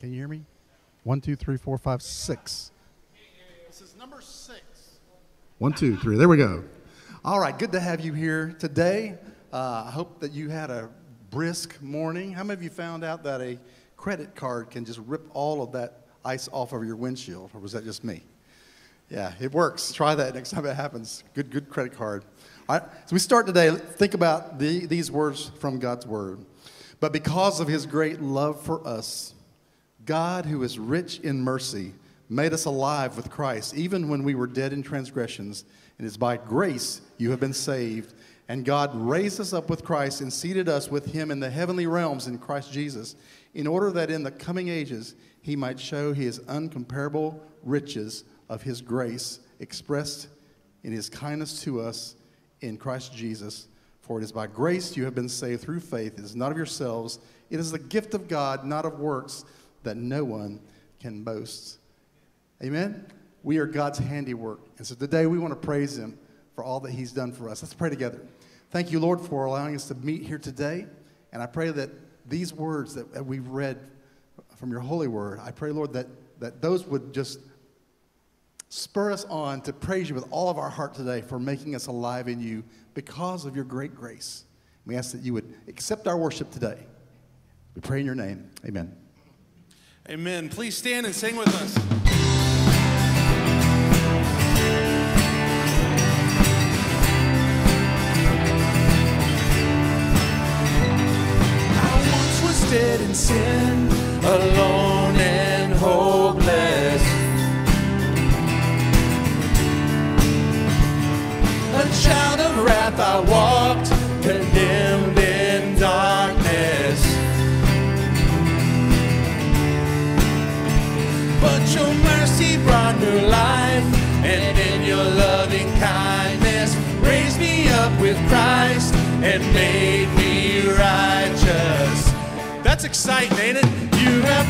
Can you hear me? One, two, three, four, five, six. This is number six. One, two, three. There we go. All right, good to have you here today. Uh, I hope that you had a brisk morning. How many of you found out that a credit card can just rip all of that ice off of your windshield, or was that just me? Yeah, it works. Try that next time it happens. Good, good credit card. All right, so we start today. Think about the, these words from God's Word. But because of His great love for us, God, who is rich in mercy, made us alive with Christ, even when we were dead in transgressions. And it's by grace you have been saved. And God raised us up with Christ and seated us with Him in the heavenly realms in Christ Jesus, in order that in the coming ages He might show His uncomparable riches of His grace expressed in His kindness to us in Christ Jesus. For it is by grace you have been saved through faith. It is not of yourselves, it is the gift of God, not of works, that no one can boast. Amen? We are God's handiwork. And so today we want to praise Him for all that He's done for us. Let's pray together. Thank you, Lord, for allowing us to meet here today. And I pray that these words that we've read from your holy word, I pray, Lord, that, that those would just spur us on to praise you with all of our heart today for making us alive in you because of your great grace. We ask that you would accept our worship today. We pray in your name. Amen. Amen. Please stand and sing with us. I once was dead in sin, alone and made me righteous. That's exciting, ain't it? You have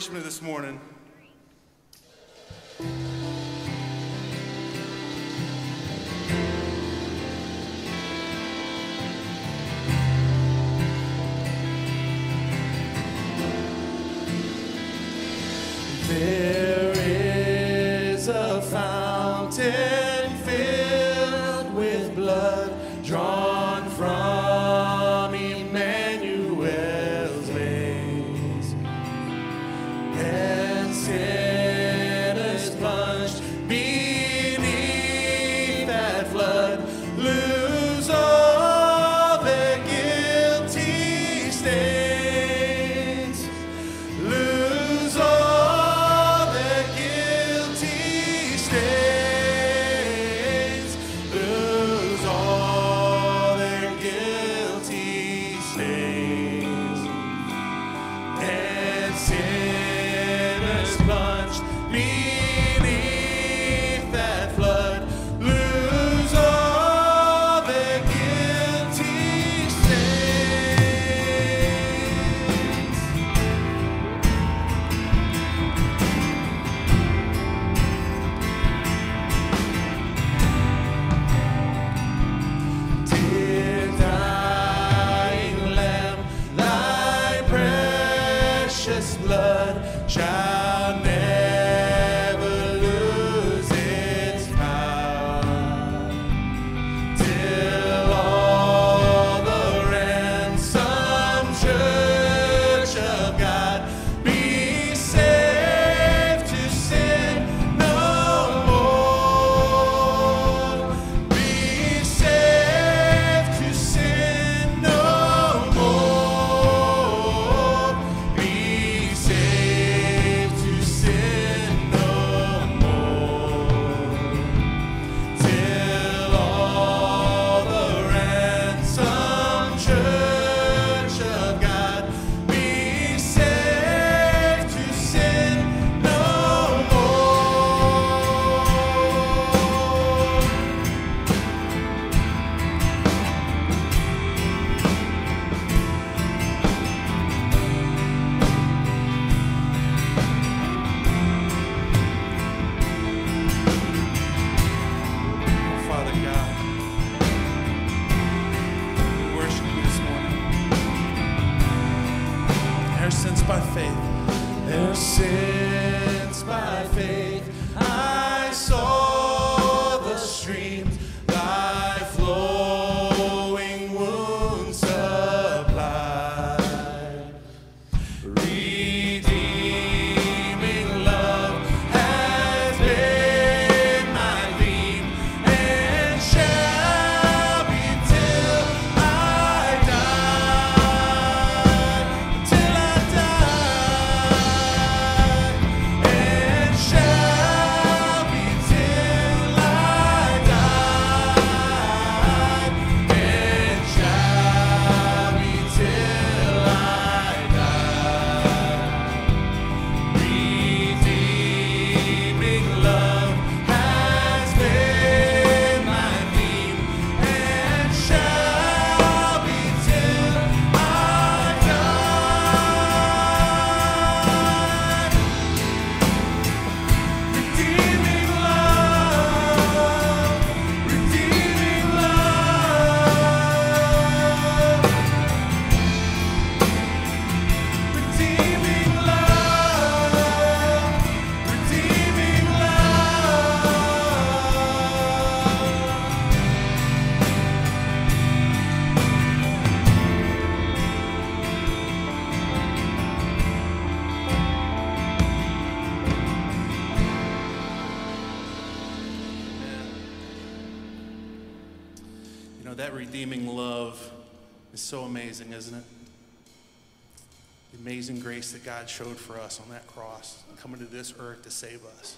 encouragement this morning. me. God showed for us on that cross, coming to this earth to save us.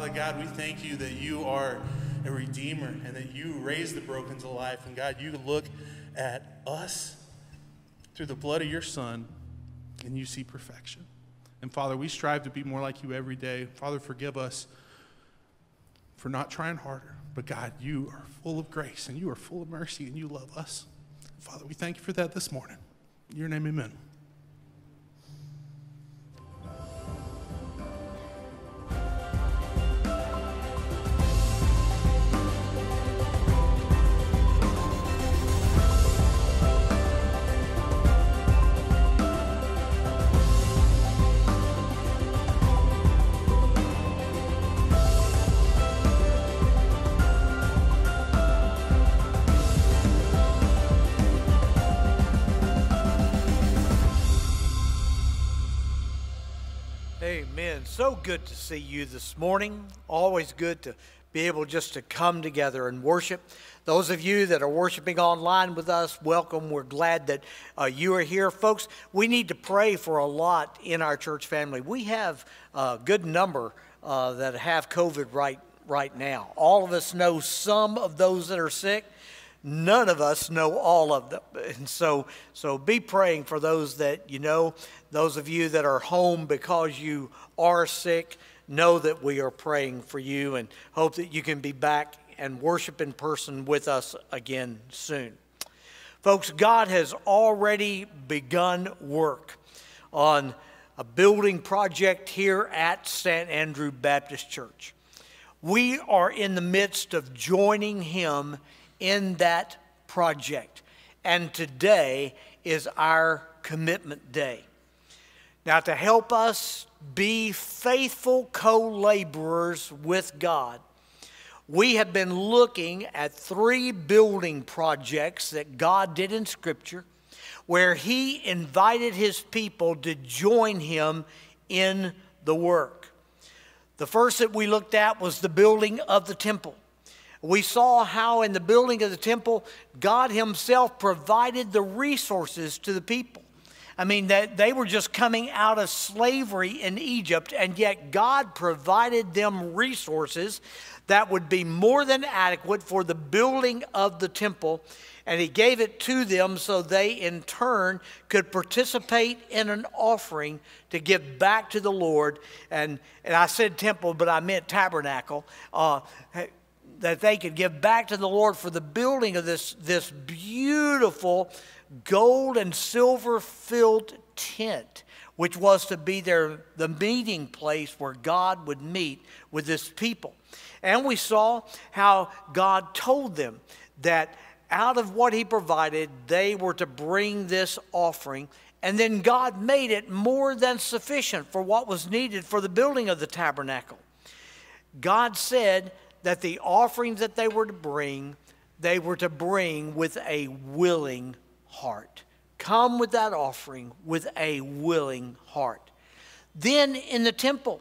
father God, we thank you that you are a redeemer and that you raise the broken to life. And God, you look at us through the blood of your Son and you see perfection. And Father, we strive to be more like you every day. Father, forgive us for not trying harder. But God, you are full of grace and you are full of mercy and you love us. Father, we thank you for that this morning. In your name, amen. Amen. So good to see you this morning. Always good to be able just to come together and worship. Those of you that are worshiping online with us, welcome. We're glad that uh, you are here. Folks, we need to pray for a lot in our church family. We have a good number uh, that have COVID right, right now. All of us know some of those that are sick none of us know all of them. And so, so be praying for those that you know. Those of you that are home because you are sick, know that we are praying for you and hope that you can be back and worship in person with us again soon. Folks, God has already begun work on a building project here at St. Andrew Baptist Church. We are in the midst of joining Him in that project. And today is our commitment day. Now, to help us be faithful co laborers with God, we have been looking at three building projects that God did in Scripture where He invited His people to join Him in the work. The first that we looked at was the building of the temple. We saw how in the building of the temple, God Himself provided the resources to the people. I mean, that they were just coming out of slavery in Egypt, and yet God provided them resources that would be more than adequate for the building of the temple. And He gave it to them so they, in turn, could participate in an offering to give back to the Lord. And, and I said temple, but I meant tabernacle. Uh, that they could give back to the Lord for the building of this, this beautiful gold and silver filled tent, which was to be their, the meeting place where God would meet with his people. And we saw how God told them that out of what he provided, they were to bring this offering. And then God made it more than sufficient for what was needed for the building of the tabernacle. God said that the offerings that they were to bring, they were to bring with a willing heart. Come with that offering with a willing heart. Then in the temple,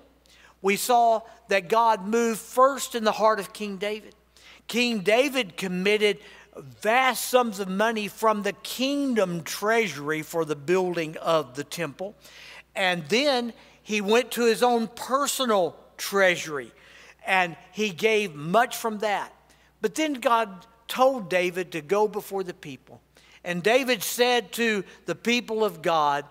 we saw that God moved first in the heart of King David. King David committed vast sums of money from the kingdom treasury for the building of the temple. And then he went to his own personal treasury and he gave much from that. But then God told David to go before the people. And David said to the people of God,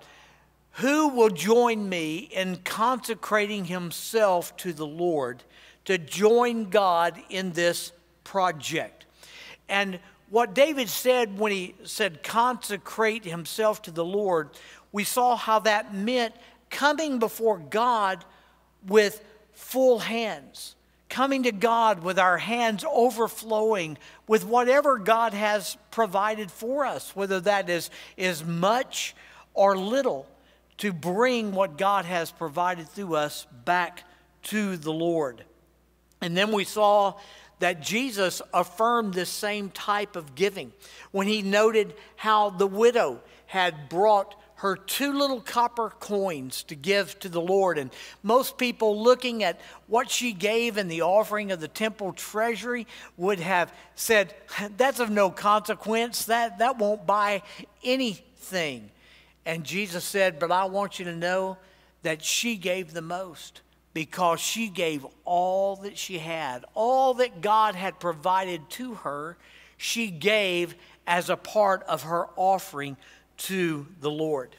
Who will join me in consecrating himself to the Lord to join God in this project? And what David said when he said consecrate himself to the Lord, we saw how that meant coming before God with full hands coming to God with our hands overflowing with whatever God has provided for us, whether that is, is much or little, to bring what God has provided through us back to the Lord. And then we saw that Jesus affirmed this same type of giving when he noted how the widow had brought her two little copper coins to give to the Lord. And most people looking at what she gave in the offering of the temple treasury would have said, That's of no consequence. That, that won't buy anything. And Jesus said, But I want you to know that she gave the most because she gave all that she had, all that God had provided to her, she gave as a part of her offering to the Lord.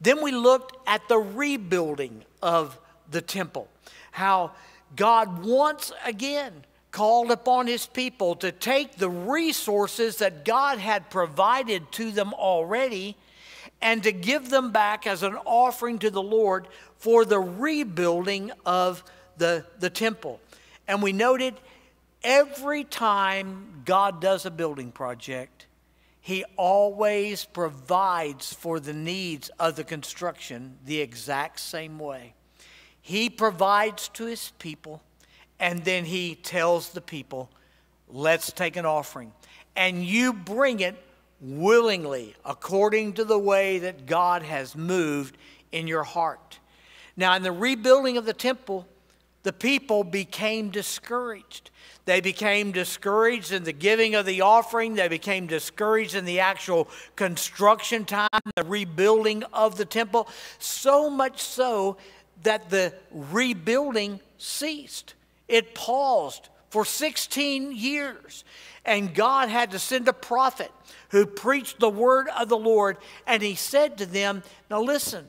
Then we looked at the rebuilding of the temple, how God once again called upon his people to take the resources that God had provided to them already and to give them back as an offering to the Lord for the rebuilding of the, the temple. And we noted every time God does a building project, he always provides for the needs of the construction the exact same way. He provides to his people, and then he tells the people, let's take an offering. And you bring it willingly, according to the way that God has moved in your heart. Now, in the rebuilding of the temple, the people became discouraged. They became discouraged in the giving of the offering. They became discouraged in the actual construction time, the rebuilding of the temple. So much so that the rebuilding ceased. It paused for 16 years. And God had to send a prophet who preached the word of the Lord. And he said to them, Now listen,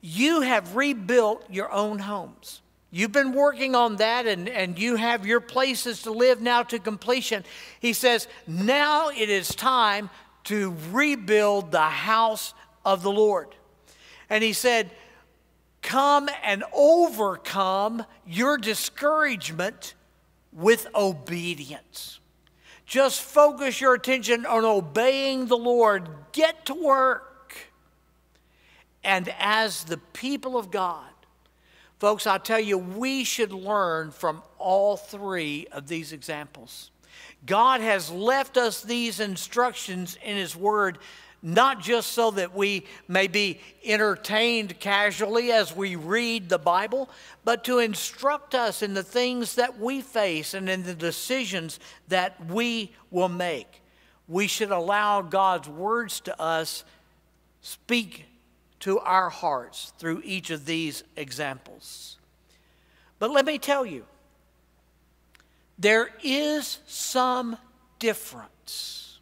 you have rebuilt your own homes. You've been working on that and, and you have your places to live now to completion. He says, Now it is time to rebuild the house of the Lord. And he said, Come and overcome your discouragement with obedience. Just focus your attention on obeying the Lord. Get to work. And as the people of God, Folks, I tell you, we should learn from all three of these examples. God has left us these instructions in His Word not just so that we may be entertained casually as we read the Bible, but to instruct us in the things that we face and in the decisions that we will make. We should allow God's words to us speak to our hearts through each of these examples. But let me tell you, there is some difference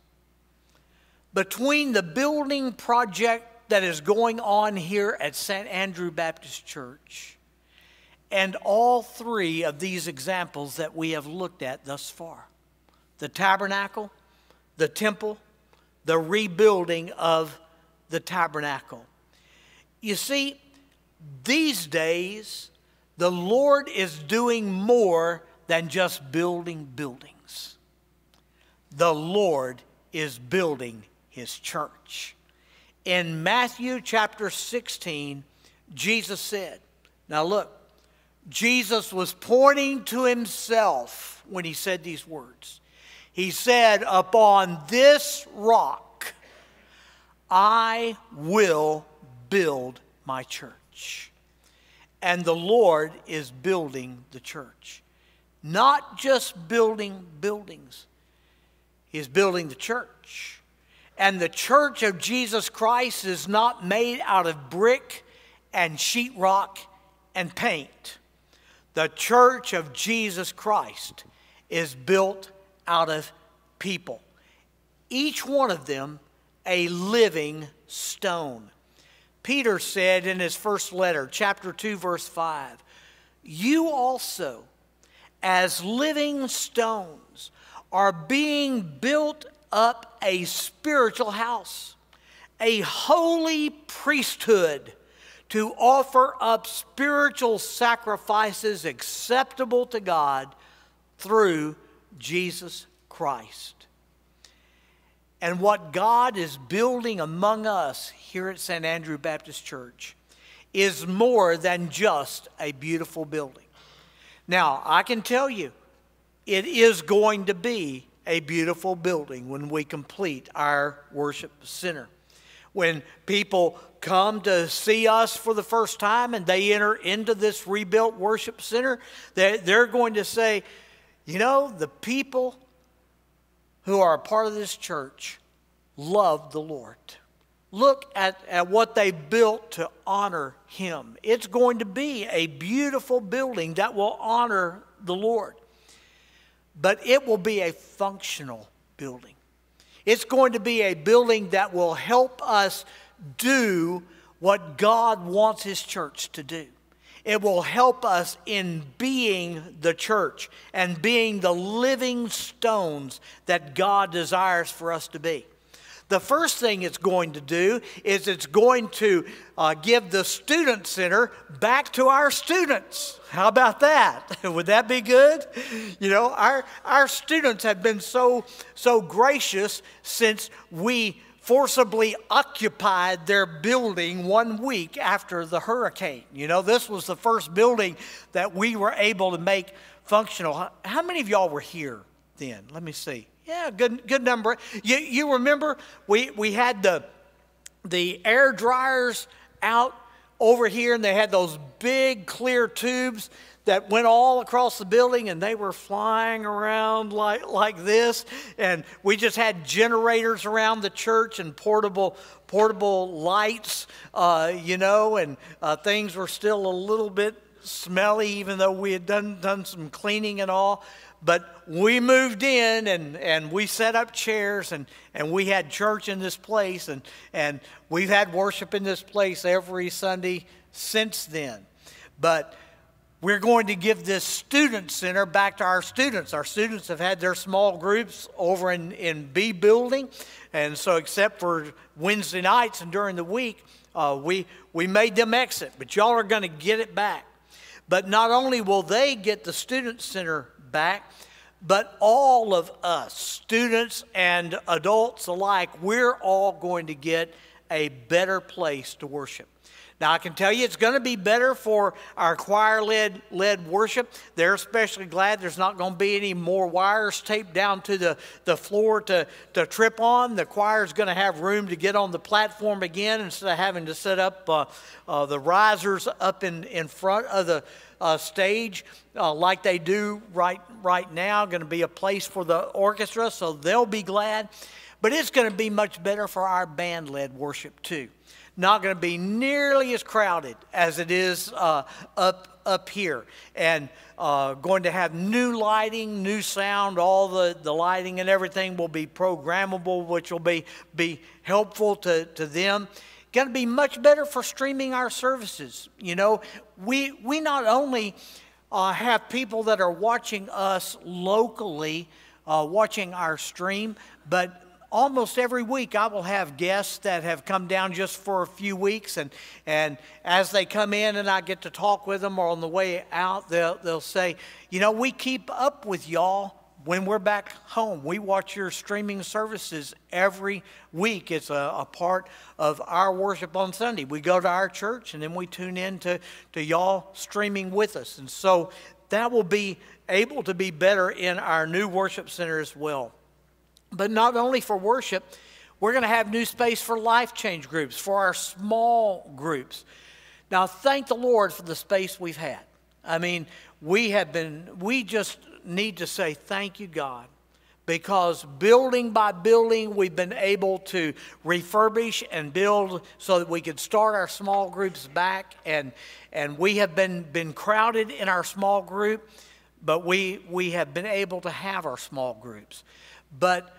between the building project that is going on here at St. Andrew Baptist Church and all three of these examples that we have looked at thus far the tabernacle, the temple, the rebuilding of the tabernacle. You see, these days, the Lord is doing more than just building buildings. The Lord is building his church. In Matthew chapter 16, Jesus said, Now look, Jesus was pointing to himself when he said these words. He said, Upon this rock I will build my church. And the Lord is building the church. Not just building buildings, He's building the church. And the church of Jesus Christ is not made out of brick and sheetrock and paint. The church of Jesus Christ is built out of people, each one of them a living stone. Peter said in his first letter, chapter 2, verse 5, You also, as living stones, are being built up a spiritual house, a holy priesthood to offer up spiritual sacrifices acceptable to God through Jesus Christ. And what God is building among us here at St. Andrew Baptist Church is more than just a beautiful building. Now, I can tell you, it is going to be a beautiful building when we complete our worship center. When people come to see us for the first time and they enter into this rebuilt worship center, they're going to say, you know, the people who are a part of this church love the Lord. Look at, at what they built to honor Him. It's going to be a beautiful building that will honor the Lord, but it will be a functional building. It's going to be a building that will help us do what God wants His church to do. It will help us in being the church and being the living stones that God desires for us to be. The first thing it's going to do is it's going to uh, give the student center back to our students. How about that? Would that be good? You know, our, our students have been so, so gracious since we forcibly occupied their building one week after the hurricane. You know, this was the first building that we were able to make functional. How many of y'all were here then? Let me see. Yeah, good, good number. You, you remember we, we had the, the air dryers out over here and they had those big clear tubes that went all across the building and they were flying around like, like this. And we just had generators around the church and portable, portable lights, uh, you know, and uh, things were still a little bit smelly, even though we had done, done some cleaning and all. But we moved in and, and we set up chairs and, and we had church in this place and, and we've had worship in this place every Sunday since then. But we're going to give this student center back to our students. Our students have had their small groups over in, in B building. And so, except for Wednesday nights and during the week, uh, we, we made them exit. But y'all are going to get it back. But not only will they get the student center back, but all of us, students and adults alike, we're all going to get a better place to worship. Now, I can tell you it's going to be better for our choir led led worship. They're especially glad there's not going to be any more wires taped down to the, the floor to, to trip on. The choir's going to have room to get on the platform again instead of having to set up uh, uh, the risers up in, in front of the uh, stage uh, like they do right, right now. Going to be a place for the orchestra, so they'll be glad. But it's going to be much better for our band led worship, too not going to be nearly as crowded as it is uh, up up here, and uh, going to have new lighting, new sound. All the, the lighting and everything will be programmable, which will be be helpful to to them. Going to be much better for streaming our services. You know, we we not only uh, have people that are watching us locally, uh, watching our stream, but almost every week I will have guests that have come down just for a few weeks, and, and as they come in and I get to talk with them or on the way out, they'll, they'll say, You know, we keep up with y'all when we're back home. We watch your streaming services every week. It's a, a, part of our worship on Sunday. We go to our church and then we tune in to, to y'all streaming with us. And so that will be able to be better in our new worship center as well. But not only for worship, we're going to have new space for life change groups, for our small groups. Now, thank the Lord for the space we've had. I mean, we have been, we just need to say thank you, God, because building by building, we've been able to refurbish and build so that we could start our small groups back. And, and we have been, been crowded in our small group, but we, we have been able to have our small groups. But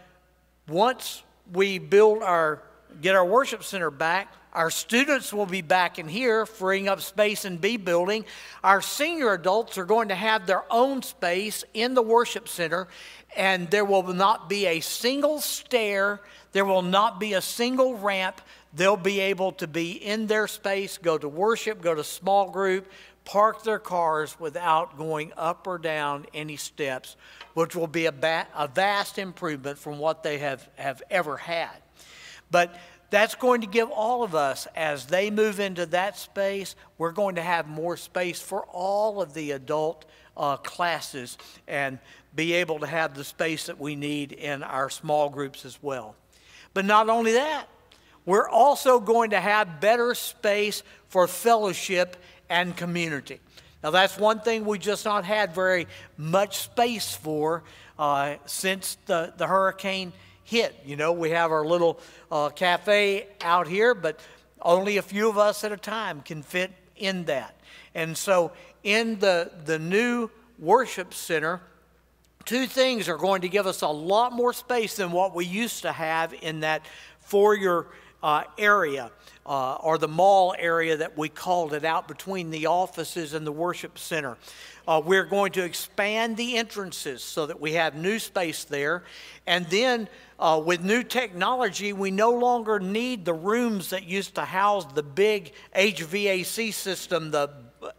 once we build our get our worship center back our students will be back in here freeing up space in b building. Our senior adults are going to have their own space in the worship center and there will not be a single stair there will not be a single ramp. They'll be able to be in their space go to worship go to small group park their cars without going up or down any steps which will be a, ba- a vast improvement from what they have, have ever had. But that's going to give all of us, as they move into that space, we're going to have more space for all of the adult uh, classes and be able to have the space that we need in our small groups as well. But not only that, we're also going to have better space for fellowship and community. Now, that's one thing we just not had very much space for uh, since the, the hurricane hit. You know, we have our little uh, cafe out here, but only a few of us at a time can fit in that. And so, in the, the new worship center, two things are going to give us a lot more space than what we used to have in that foyer uh, area uh, or the mall area that we called it out between the offices and the worship center. Uh, we're going to expand the entrances so that we have new space there. And then uh, with new technology, we no longer need the rooms that used to house the big HVAC system, the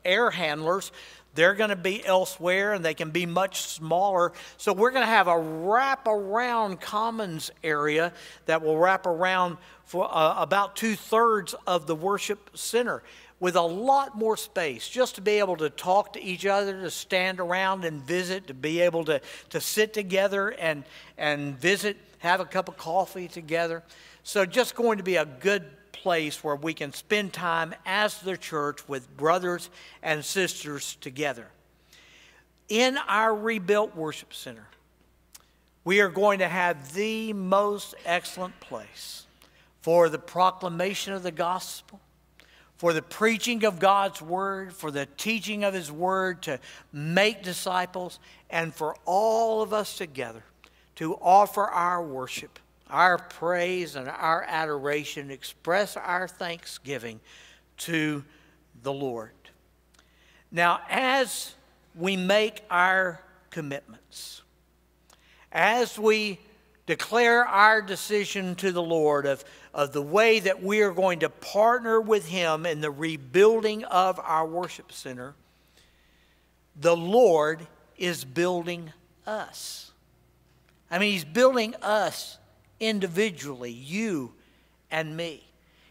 air handlers. They're going to be elsewhere and they can be much smaller. So we're going to have a wrap around commons area that will wrap around for uh, about two thirds of the worship center with a lot more space just to be able to talk to each other, to stand around and visit, to be able to, to sit together and, and visit, have a cup of coffee together. So, just going to be a good place where we can spend time as the church with brothers and sisters together. In our rebuilt worship center, we are going to have the most excellent place for the proclamation of the gospel, for the preaching of God's word, for the teaching of his word to make disciples, and for all of us together to offer our worship, our praise, and our adoration, express our thanksgiving to the Lord. Now, as we make our commitments, as we declare our decision to the Lord of, of the way that we are going to partner with Him in the rebuilding of our worship center, the Lord is building us. I mean, He's building us individually, you and me.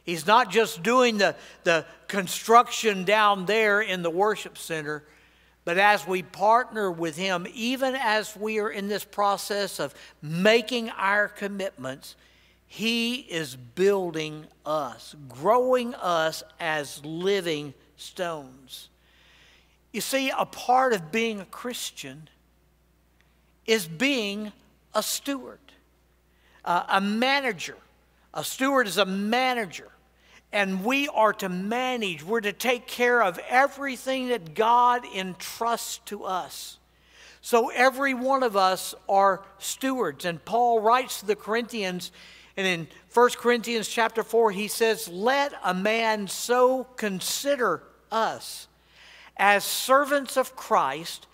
He's not just doing the, the construction down there in the worship center, but as we partner with Him, even as we are in this process of making our commitments, He is building us, growing us as living stones. You see, a part of being a Christian is being a steward, uh, a manager. A steward is a manager and we are to manage, we're to take care of everything that God entrusts to us. So every one of us are stewards. And Paul writes to the Corinthians, and in 1 Corinthians chapter 4, he says, Let a man so consider us as servants of Christ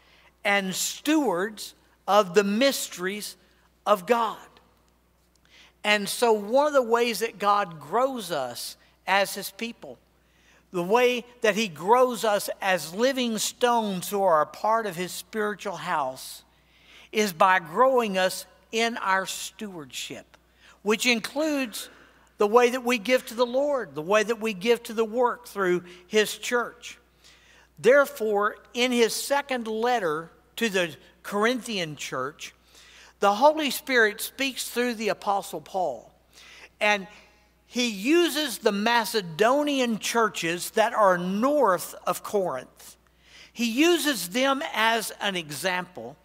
and stewards of the mysteries of God. And so, one of the ways that God grows us as his people. The way that he grows us as living stones who are a part of his spiritual house is by growing us in our stewardship, which includes the way that we give to the Lord, the way that we give to the work through his church. Therefore, in his second letter to the Corinthian church, the Holy Spirit speaks through the Apostle Paul. And he uses the Macedonian churches that are north of Corinth. He uses them as an example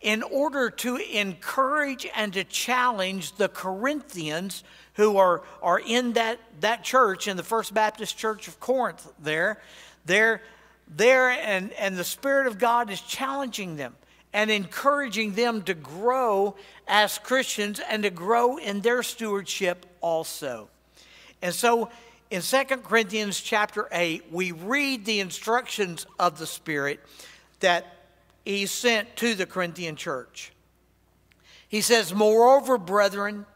in order to encourage and to challenge the Corinthians who are, are in that, that church, in the First Baptist Church of Corinth there. They're there, and, and the Spirit of God is challenging them and encouraging them to grow as Christians and to grow in their stewardship also. And so in 2 Corinthians chapter 8, we read the instructions of the Spirit that he sent to the Corinthian church. He says, Moreover, brethren,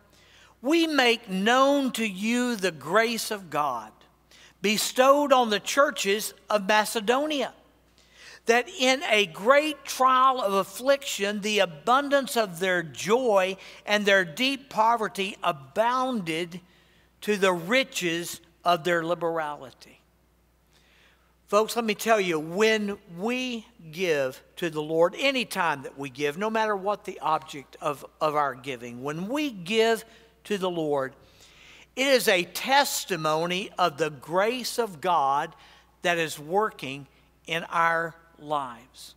we make known to you the grace of God bestowed on the churches of Macedonia, that in a great trial of affliction, the abundance of their joy and their deep poverty abounded to the riches of their liberality. Folks, let me tell you, when we give to the Lord, any time that we give, no matter what the object of, of our giving, when we give to the Lord, it is a testimony of the grace of God that is working in our lives.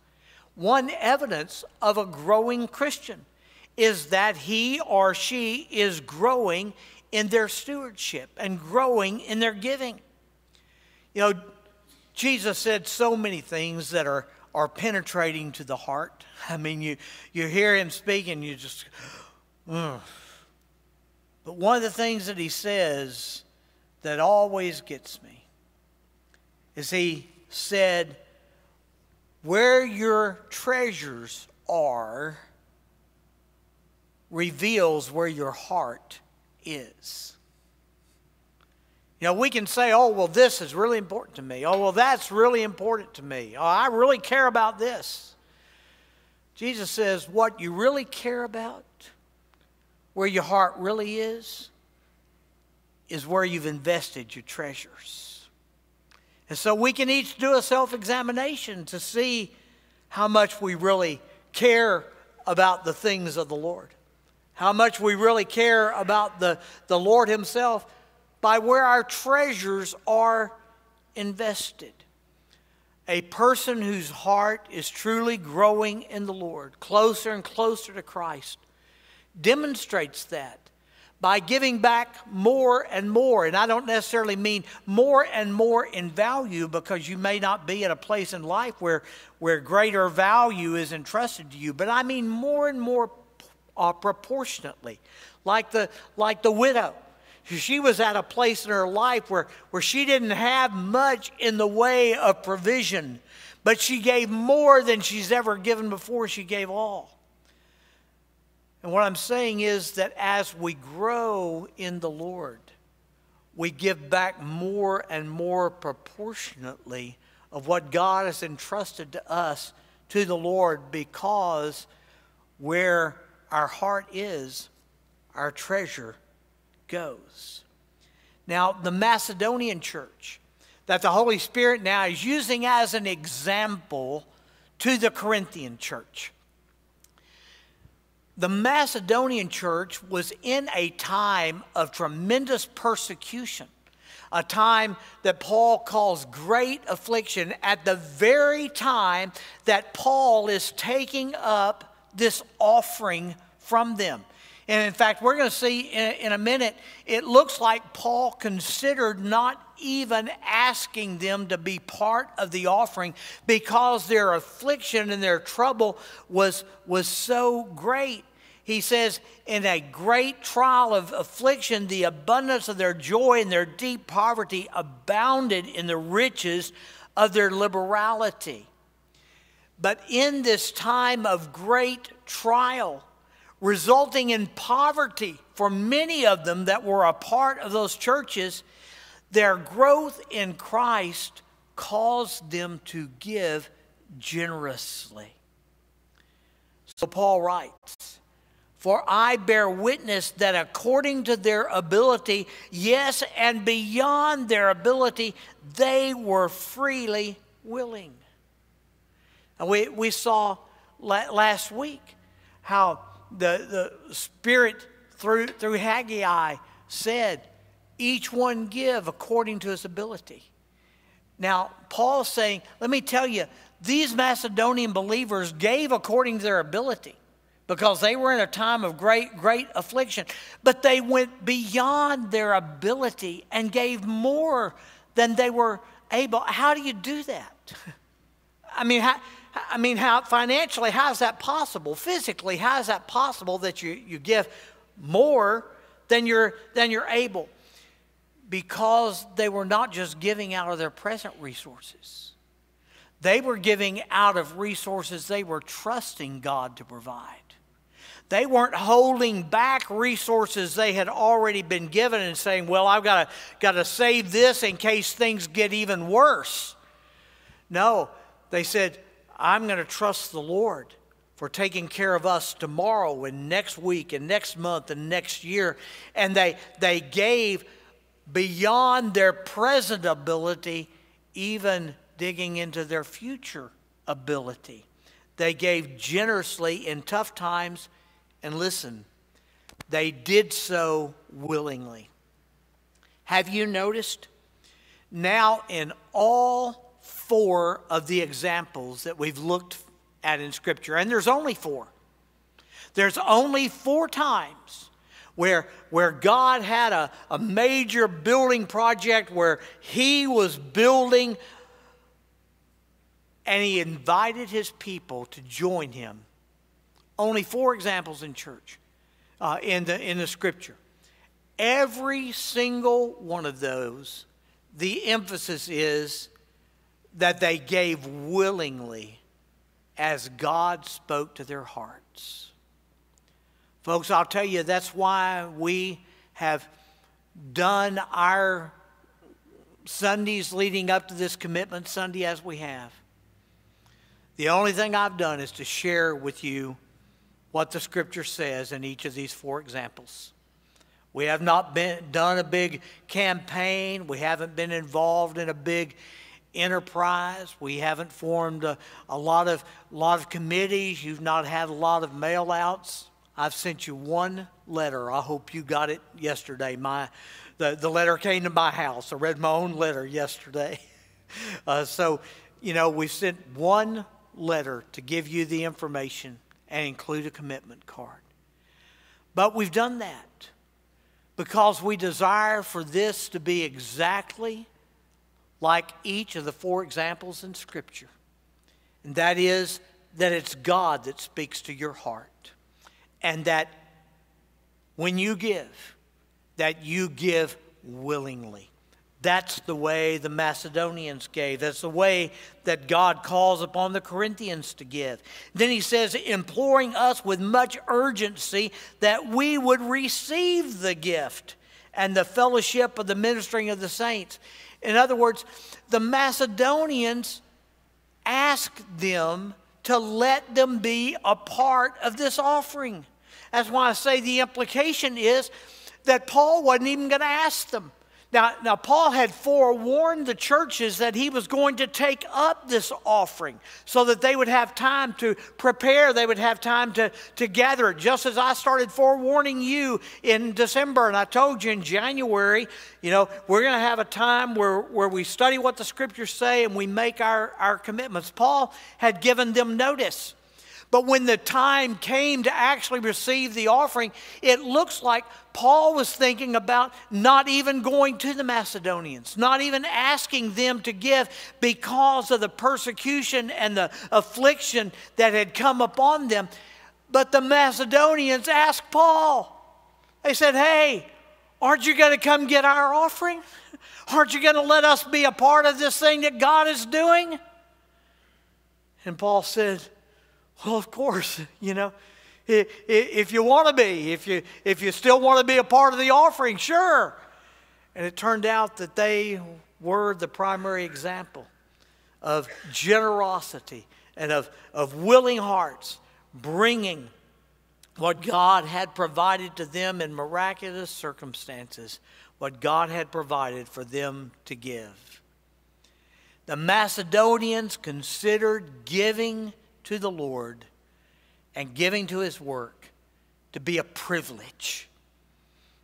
One evidence of a growing Christian is that he or she is growing in their stewardship and growing in their giving. You know, Jesus said so many things that are, are penetrating to the heart. I mean, you, you hear him speak and you just, but one of the things that he says that always gets me is he said, Where your treasures are reveals where your heart is. You know, we can say, oh, well, this is really important to me. Oh, well, that's really important to me. Oh, I really care about this. Jesus says, what you really care about, where your heart really is, is where you've invested your treasures. And so we can each do a self examination to see how much we really care about the things of the Lord how much we really care about the, the Lord Himself by where our treasures are invested. A person whose heart is truly growing in the Lord, closer and closer to Christ, demonstrates that by giving back more and more. And I don't necessarily mean more and more in value because you may not be at a place in life where, where greater value is entrusted to you, but I mean more and more uh, proportionately. Like the, like the widow. She was at a place in her life where, where she didn't have much in the way of provision, but she gave more than she's ever given before. She gave all. And what I'm saying is that as we grow in the Lord, we give back more and more proportionately of what God has entrusted to us to the Lord because where our heart is, our treasure goes. Now, the Macedonian church that the Holy Spirit now is using as an example to the Corinthian church the Macedonian church was in a time of tremendous persecution, a time that Paul calls great affliction, at the very time that Paul is taking up this offering from them. And in fact, we're going to see in, a minute, it looks like Paul considered not even asking them to be part of the offering because their affliction and their trouble was, was so great. He says, in a great trial of affliction, the abundance of their joy and their deep poverty abounded in the riches of their liberality. But in this time of great trial, resulting in poverty for many of them that were a part of those churches, their growth in Christ caused them to give generously. So Paul writes, For I bear witness that according to their ability, yes, and beyond their ability, they were freely willing. And we, we saw last week how the, the Spirit through, through Haggai said, each one give according to his ability. Now, Paul's saying, let me tell you, these Macedonian believers gave according to their ability because they were in a time of great, great affliction. But they went beyond their ability and gave more than they were able. How do you do that? I mean, how, I mean, how financially, how is that possible? Physically, how is that possible that you, you give more than you're, than you're able? Because they were not just giving out of their present resources, they were giving out of resources they were trusting God to provide. They weren't holding back resources they had already been given and saying, Well, I've got to, got to save this in case things get even worse. No, they said, I'm going to trust the Lord for taking care of us tomorrow and next week and next month and next year. And they, they gave beyond their present ability, even digging into their future ability. They gave generously in tough times, and listen, they did so willingly. Have you noticed? Now, in all four of the examples that we've looked at in Scripture, and there's only four. There's only four times where, where God had a, a major building project where He was building and He invited His people to join Him. Only four examples in church, uh, in, the, in the Scripture. Every single one of those, the emphasis is that they gave willingly as God spoke to their hearts. Folks, I'll tell you, that's why we have done our Sundays leading up to this commitment Sunday as we have. The only thing I've done is to share with you what the scripture says in each of these four examples. We have not been, done a big campaign. We haven't been involved in a big enterprise. We haven't formed a, a lot of lot of committees. You've not had a lot of mail outs. I've sent you one letter. I hope you got it yesterday. My, the, the letter came to my house. I read my own letter yesterday. Uh, so, you know, we sent one letter to give you the information and include a commitment card. But we've done that because we desire for this to be exactly like each of the four examples in Scripture. And that is that it's God that speaks to your heart. And that when you give, that you give willingly. That's the way the Macedonians gave. That's the way that God calls upon the Corinthians to give. Then he says, imploring us with much urgency that we would receive the gift and the fellowship of the ministering of the saints. In other words, the Macedonians asked them to let them be a part of this offering. That's why I say the implication is that Paul wasn't even going to ask them. Now, now, Paul had forewarned the churches that he was going to take up this offering so that they would have time to prepare, they would have time to, to gather it. Just as I started forewarning you in December, and I told you in January, you know, we're going to have a time where, where we study what the scriptures say and we make our, our commitments. Paul had given them notice. But when the time came to actually receive the offering, it looks like Paul was thinking about not even going to the Macedonians, not even asking them to give because of the persecution and the affliction that had come upon them. But the Macedonians asked Paul, they said, Hey, aren't you going to come get our offering? Aren't you going to let us be a part of this thing that God is doing? And Paul said, well, of course, you know, if you want to be, if you, if you still want to be a part of the offering, sure. And it turned out that they were the primary example of generosity and of, of willing hearts bringing what God had provided to them in miraculous circumstances, what God had provided for them to give. The Macedonians considered giving to the Lord and giving to his work to be a privilege,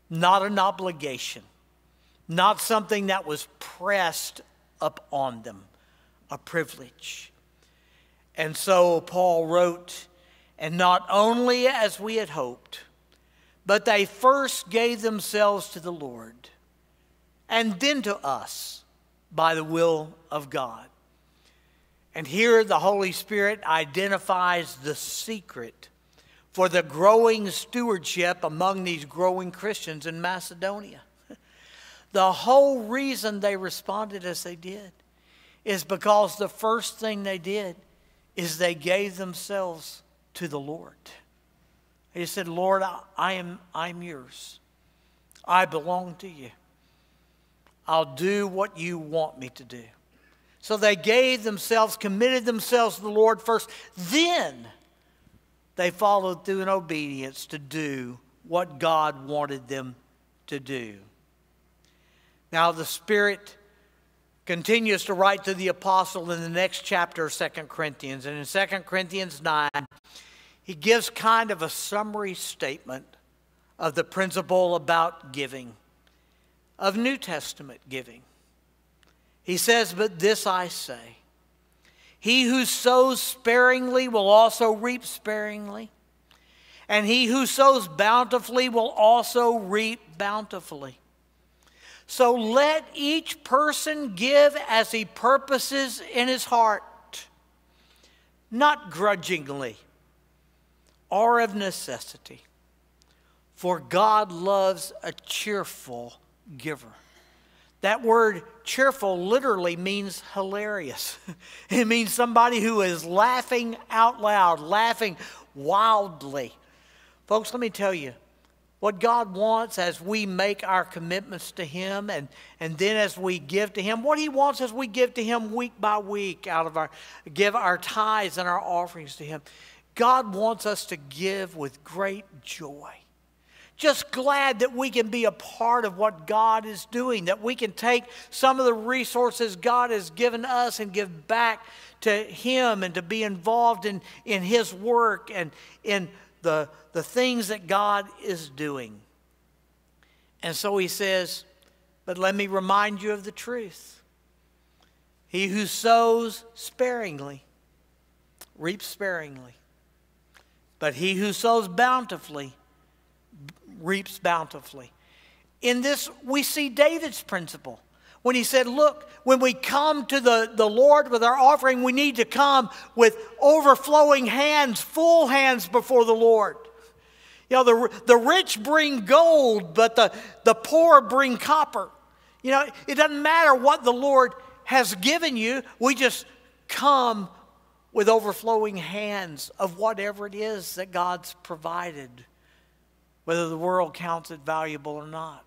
not an obligation, not something that was pressed upon them, a privilege. And so Paul wrote, and not only as we had hoped, but they first gave themselves to the Lord and then to us by the will of God. And here the Holy Spirit identifies the secret for the growing stewardship among these growing Christians in Macedonia. The whole reason they responded as they did is because the first thing they did is they gave themselves to the Lord. They said, Lord, I am I'm yours. I belong to you. I'll do what you want me to do. So they gave themselves, committed themselves to the Lord first. Then they followed through in obedience to do what God wanted them to do. Now, the Spirit continues to write to the apostle in the next chapter of 2 Corinthians. And in 2 Corinthians 9, he gives kind of a summary statement of the principle about giving, of New Testament giving. He says, But this I say He who sows sparingly will also reap sparingly, and he who sows bountifully will also reap bountifully. So let each person give as he purposes in his heart, not grudgingly or of necessity, for God loves a cheerful giver. That word cheerful literally means hilarious. it means somebody who is laughing out loud, laughing wildly. Folks, let me tell you, what God wants as we make our commitments to Him and, and then as we give to Him, what He wants as we give to Him week by week out of our, give our tithes and our offerings to Him. God wants us to give with great joy just glad that we can be a part of what God is doing, that we can take some of the resources God has given us and give back to Him and to be involved in, in His work and in the the, things that God is doing. And so he says, But let me remind you of the truth. He who sows sparingly reaps sparingly, but he who sows bountifully reaps bountifully. In this, we see David's principle when he said, Look, when we come to the, the Lord with our offering, we need to come with overflowing hands, full hands before the Lord. You know, the, the rich bring gold, but the, the poor bring copper. You know, it doesn't matter what the Lord has given you, we just come with overflowing hands of whatever it is that God's provided, whether the world counts it valuable or not.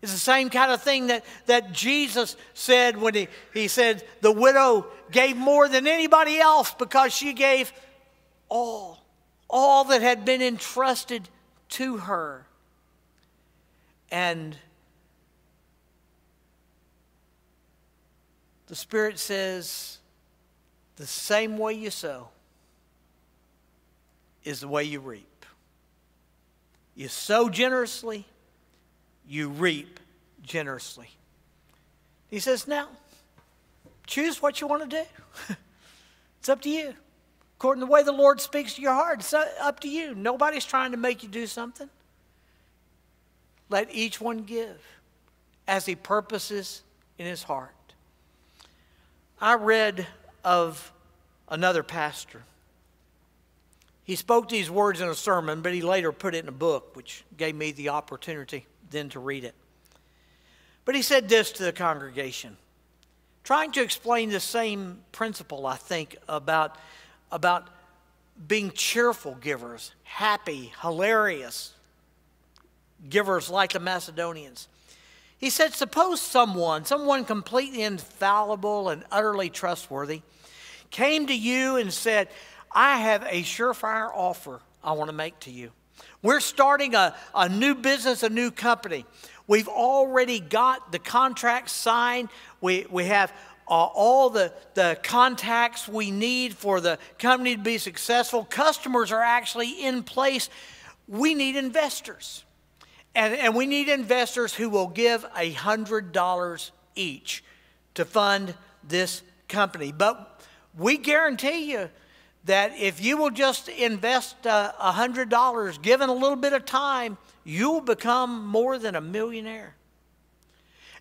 It's the same kind of thing that, that Jesus said when he, he said the widow gave more than anybody else because she gave all, all that had been entrusted to her. And the Spirit says, the same way you sow is the way you reap. You sow generously, you reap generously. He says, Now, choose what you want to do. it's up to you. According to the way the Lord speaks to your heart, it's up to you. Nobody's trying to make you do something. Let each one give as he purposes in his heart. I read of another pastor. He spoke these words in a sermon, but he later put it in a book, which gave me the opportunity then to read it. But he said this to the congregation, trying to explain the same principle, I think, about, about being cheerful givers, happy, hilarious givers like the Macedonians. He said, Suppose someone, someone completely infallible and utterly trustworthy, came to you and said, I have a surefire offer I want to make to you. We're starting a, a new business, a new company. We've already got the contract signed. We, we have uh, all the, the contacts we need for the company to be successful. Customers are actually in place. We need investors. And, and we need investors who will give $100 each to fund this company. But we guarantee you that if you will just invest uh, $100, given a little bit of time, you'll become more than a millionaire.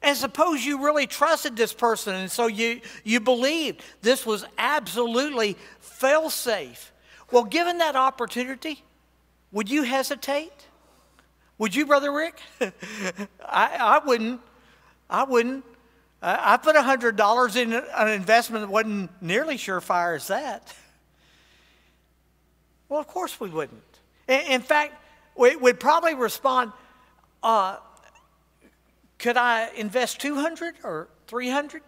And suppose you really trusted this person and so you, you believed this was absolutely fail safe. Well, given that opportunity, would you hesitate? Would you, Brother Rick? I, I wouldn't. I wouldn't. I put $100 in an investment that wasn't nearly surefire as that. Well, of course we wouldn't. In fact, we would probably respond, uh, could I invest 200 or 300?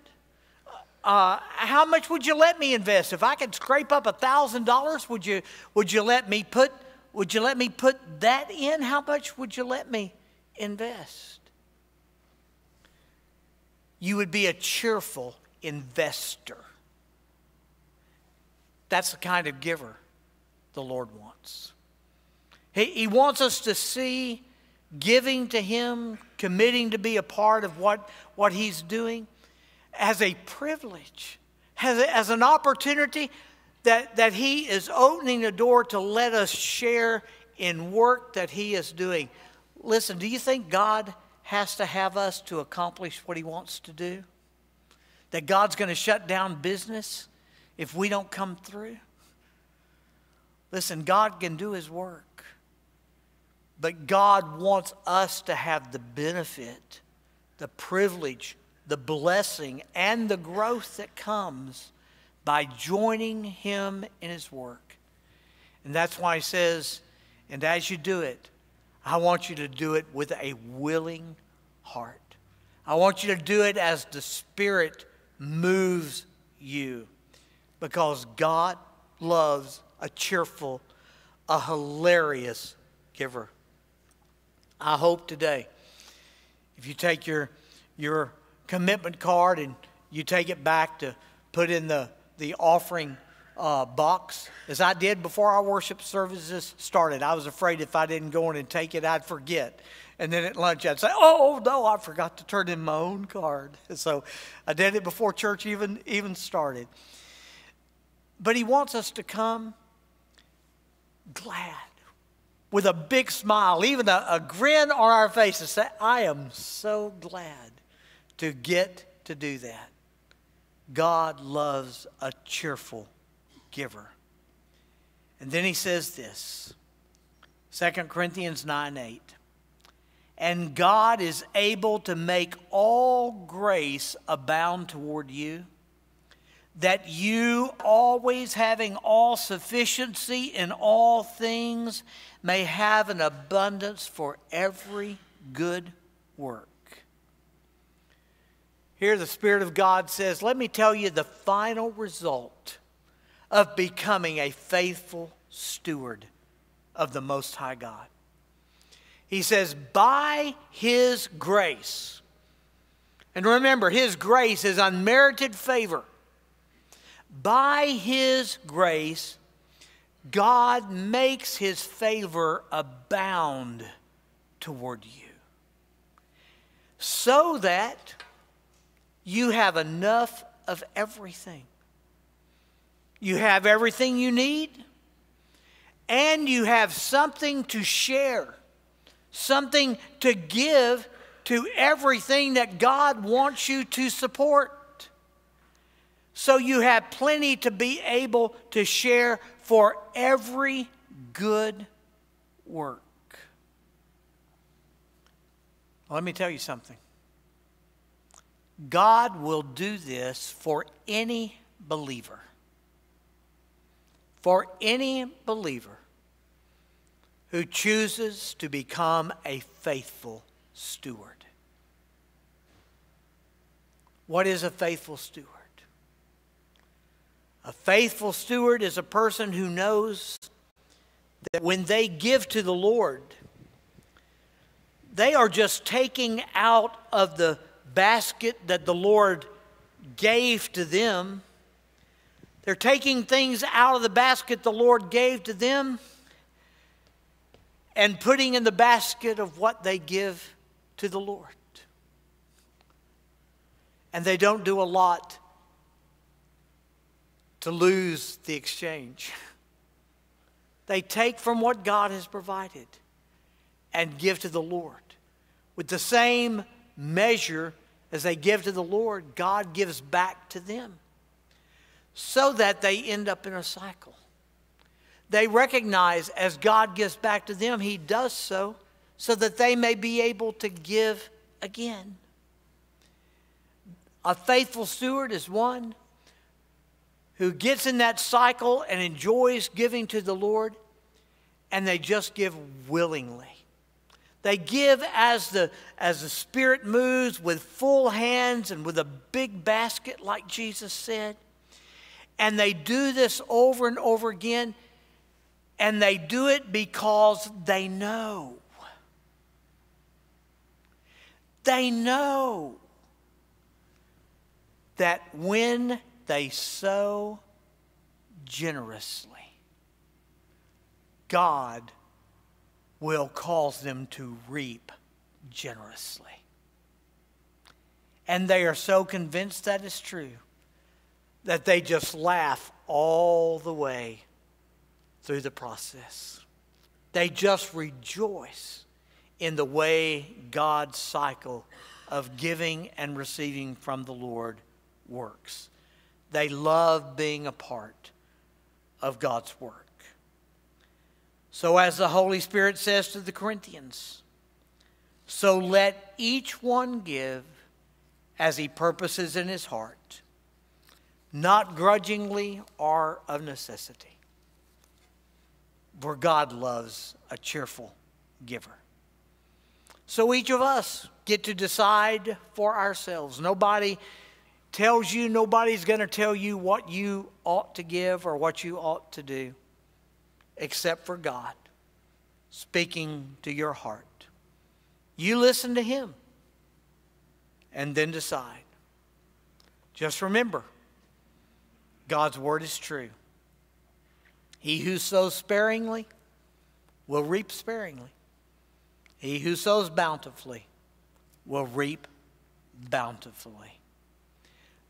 Uh, how much would you let me invest? If I could scrape up $1,000, would you, would you let me put would you let me put that in? How much would you let me invest? You would be a cheerful investor. That's the kind of giver the Lord wants. He, he wants us to see giving to Him, committing to be a part of what, what He's doing as a privilege, as, a, as an opportunity that, that He is opening the door to let us share in work that He is doing. Listen, do you think God has to have us to accomplish what He wants to do? That God's going to shut down business if we don't come through? Listen, God can do His work, but God wants us to have the benefit, the privilege, the blessing, and the growth that comes by joining Him in His work. And that's why He says, and as you do it, I want you to do it with a willing heart. I want you to do it as the Spirit moves you because God loves a cheerful, a hilarious giver. I hope today, if you take your, your commitment card and you take it back to put in the, the offering uh, box as I did before our worship services started. I was afraid if I didn't go in and take it, I'd forget. And then at lunch, I'd say, "Oh no, I forgot to turn in my own card." So I did it before church even even started. But He wants us to come glad, with a big smile, even a, a grin on our face, and say, "I am so glad to get to do that." God loves a cheerful giver. And then he says this 2 Corinthians 9 8. And God is able to make all grace abound toward you, that you, always having all sufficiency in all things, may have an abundance for every good work. Here, the Spirit of God says, Let me tell you the final result of becoming a faithful steward of the Most High God. He says, by His grace, and remember, His grace is unmerited favor. By His grace, God makes His favor abound toward you so that you have enough of everything. You have everything you need, and you have something to share, something to give to everything that God wants you to support. So you have plenty to be able to share for every good work. Let me tell you something. God will do this for any believer. For any believer who chooses to become a faithful steward. What is a faithful steward? A faithful steward is a person who knows that when they give to the Lord, they are just taking out of the basket that the Lord gave to them. They're taking things out of the basket the Lord gave to them and putting in the basket of what they give to the Lord. And they don't do a lot to lose the exchange. They take from what God has provided and give to the Lord with the same measure as they give to the Lord, God gives back to them so that they end up in a cycle. They recognize as God gives back to them, He does so so that they may be able to give again. A faithful steward is one who gets in that cycle and enjoys giving to the Lord, and they just give willingly. They give as the, as the Spirit moves with full hands and with a big basket, like Jesus said. And they do this over and over again. And they do it because they know. They know that when they sow generously, God will cause them to reap generously. And they are so convinced that is true that they just laugh all the way through the process. They just rejoice in the way God's cycle of giving and receiving from the Lord works. They love being a part of God's work. So, as the Holy Spirit says to the Corinthians, so let each one give as he purposes in his heart, not grudgingly or of necessity. For God loves a cheerful giver. So each of us get to decide for ourselves. Nobody tells you, nobody's going to tell you what you ought to give or what you ought to do except for God speaking to your heart. You listen to Him and then decide. Just remember God's word is true. He who sows sparingly will reap sparingly. He who sows bountifully will reap bountifully.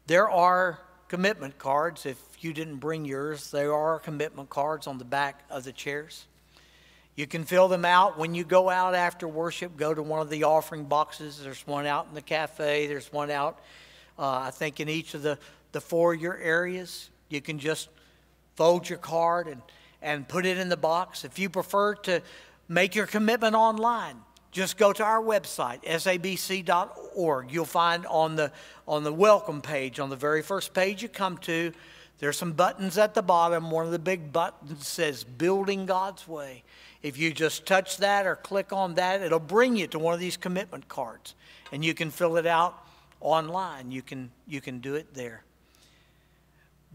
There are commitment cards. If you didn't bring yours, there are commitment cards on the back of the chairs. You can fill them out when you go out after worship. Go to one of the offering boxes. There's one out in the cafe. There's one out, uh, I think, in each of the, the four your areas. You can just fold your card and, and put it in the box. If you prefer to make your commitment online, just go to our website, sabc.org. You'll find on the, on the welcome page, on the very first page you come to, there's some buttons at the bottom. One of the big buttons says Building God's Way. If you just touch that or click on that, it'll bring you to one of these commitment cards. And you can fill it out online. You can, you can do it there.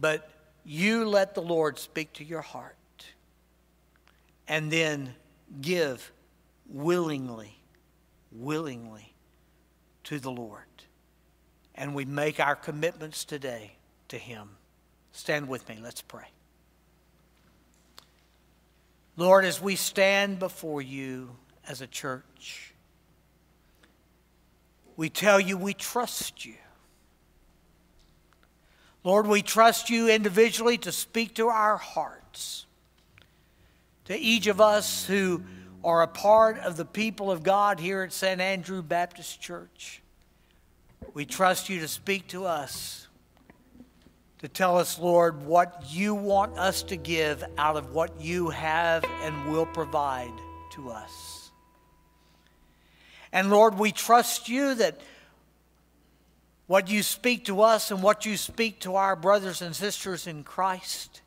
But you let the Lord speak to your heart and then give willingly, willingly to the Lord. And we make our commitments today to Him. Stand with me. Let's pray. Lord, as we stand before you as a church, we tell you we trust you. Lord, we trust you individually to speak to our hearts, to each of us who are a part of the people of God here at St. Andrew Baptist Church. We trust you to speak to us, to tell us, Lord, what you want us to give out of what you have and will provide to us. And Lord, we trust you that what you speak to us and what you speak to our brothers and sisters in Christ.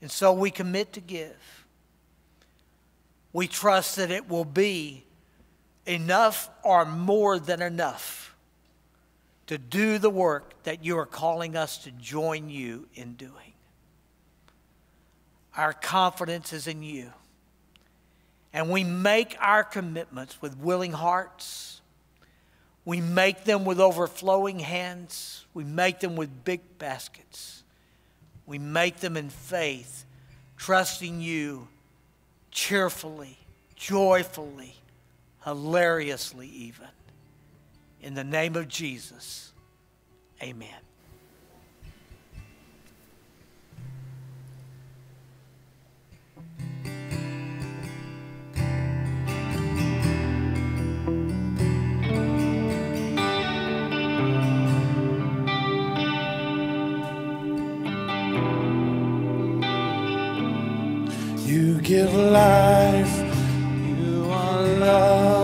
And so we commit to give. We trust that it will be enough or more than enough to do the work that you are calling us to join you in doing. Our confidence is in you. And we make our commitments with willing hearts we make them with overflowing hands. We make them with big baskets. We make them in faith, trusting you cheerfully, joyfully, hilariously, even. In the name of Jesus, amen. Give life. You are love.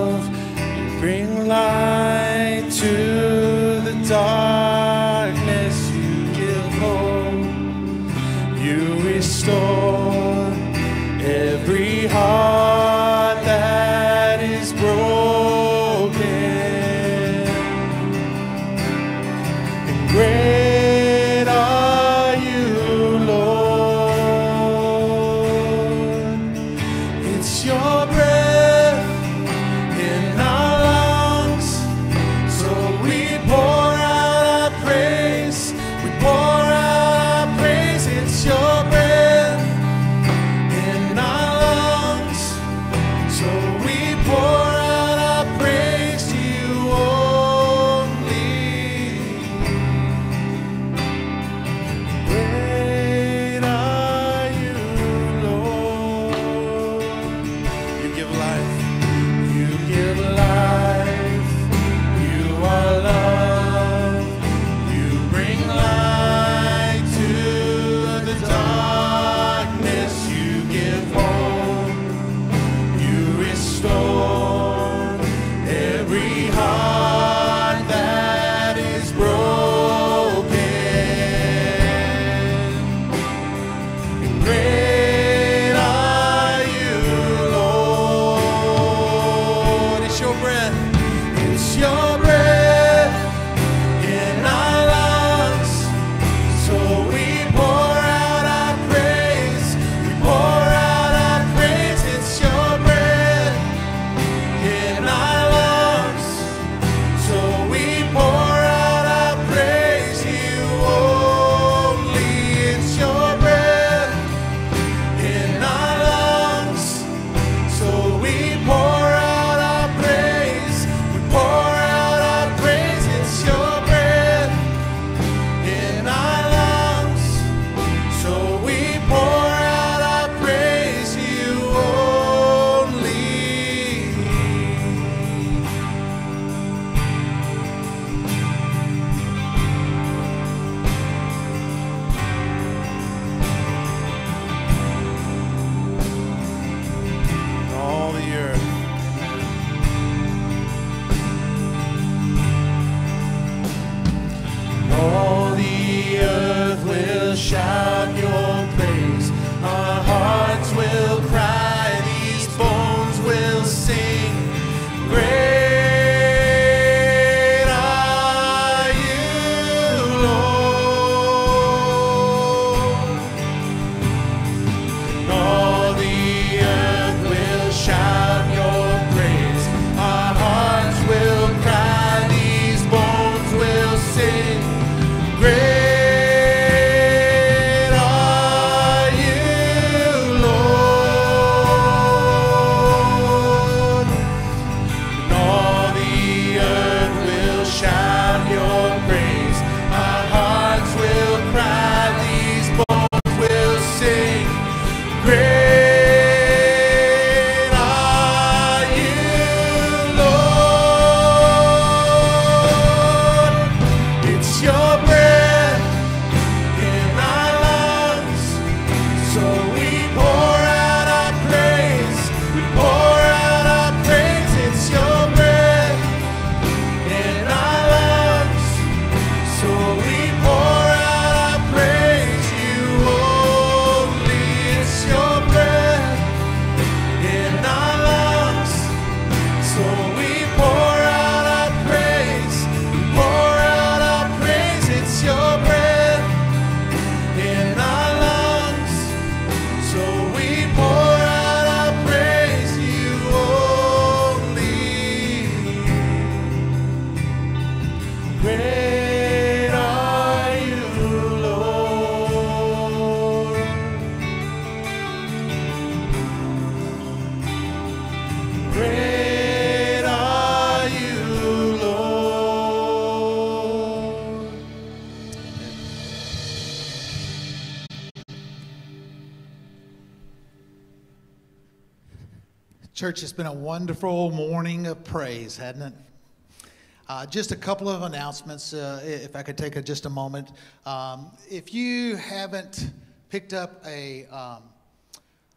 Church, it's been a wonderful morning of praise, hasn't it? Uh, just a couple of announcements, uh, if I could take a, just a moment. Um, if you haven't picked up a um,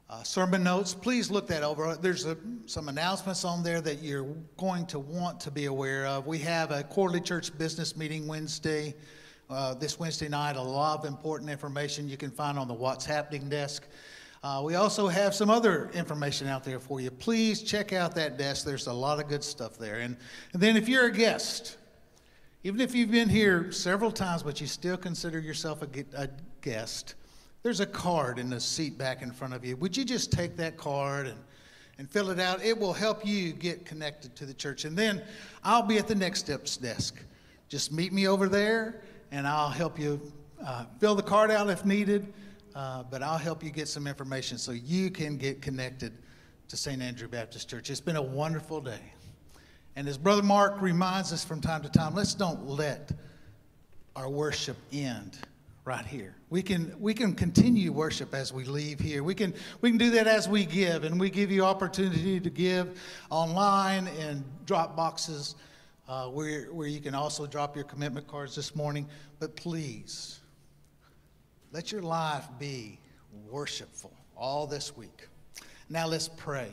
uh, sermon notes, please look that over. There's a, some announcements on there that you're going to want to be aware of. We have a quarterly church business meeting Wednesday, uh, this Wednesday night. A lot of important information you can find on the What's Happening desk. Uh, we also have some other information out there for you. Please check out that desk. There's a lot of good stuff there. And, and then if you're a guest, even if you've been here several times, but you still consider yourself a, a guest, there's a card in the seat back in front of you. Would you just take that card and, and fill it out? It will help you get connected to the church. And then I'll be at the next steps desk. Just meet me over there, and I'll help you uh, fill the card out if needed. Uh, but I'll help you get some information so you can get connected to St. Andrew Baptist Church. It's been a wonderful day. And as Brother Mark reminds us from time to time, let's don't let our worship end right here. We can we can continue worship as we leave here. We can we can do that as we give, and we give you opportunity to give online and drop boxes uh, where where you can also drop your commitment cards this morning. But please, let your life be worshipful all this week. Now let's pray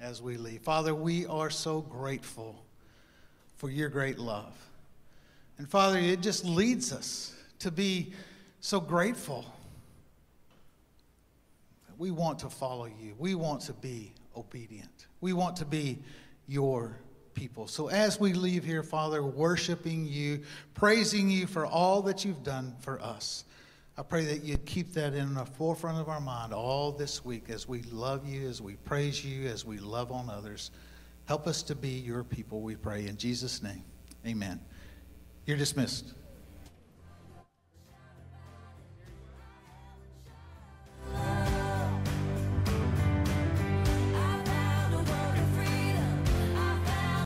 as we leave. Father, we are so grateful for your great love. And Father, it just leads us to be so grateful. We want to follow you. We want to be obedient. We want to be your people. So as we leave here, Father, worshiping you, praising you for all that you've done for us, I pray that you'd keep that in the forefront of our mind all this week as we love you, as we praise you, as we love on others. Help us to be your people, we pray. In Jesus' name, amen. You're dismissed.